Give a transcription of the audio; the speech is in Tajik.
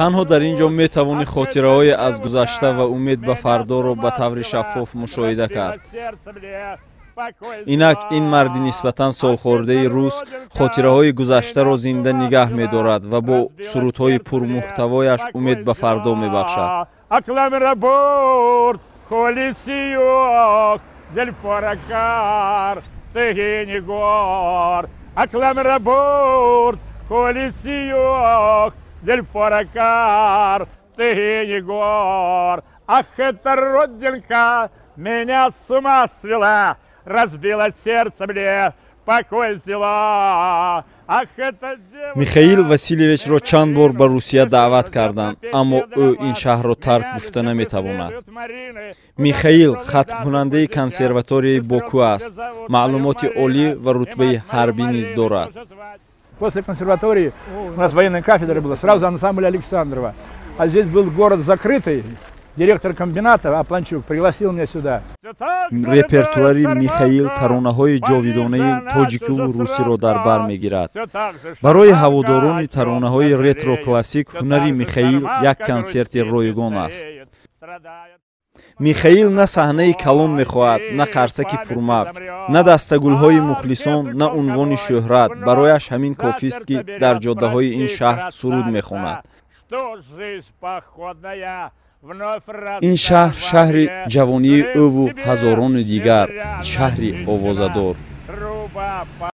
танҳо дар ин ҷо метавонӣ хотираҳое аз гузашта ва умед ба фардоро ба таври шаффоф мушоҳида кард. Инак ин марди нисбатан солхӯрдаи рус хотираҳои гузаштаро зинда нигаҳ медорад ва бо сурудҳои пурмуҳтавояш умед ба фардо мебахшад Ах, эта родинка меня с ума свела! разбила сердце мне, покой взяла. михаил васильевичро чанд бор ба русия даъват карданд аммо ӯ ин шаҳрро тарк гуфта наметавонад. михаил хатмкунандаи консерваторияи боку аст. маълумоти олӣ ва рутбаи ҳарбӣ низ дорад после консерватории у нас военная кафедра была сразу ансамбль александрова. А здесь был город закрытый директор комбината апланчук пригласил меня сюда. Репертуари михаил таронаҳои ҷовидонаи тоҷикиву русиро дар бар мегирад барои ҳаводорони таронаҳои ретро классик. Ҳунари михаил як консерти ройгон аст михаил на саҳнаи калон мехоҳад на қарсаки пурмавҷ на дастагулҳои мухлисон на унвони шӯҳрат. Барояш ҳамин кофист ки дар ҷоддаҳои ин шаҳр суруд мехонад. Ин шаҳр шаҳри ҷавонии ӯву ҳазорони дигар шаҳри овозадор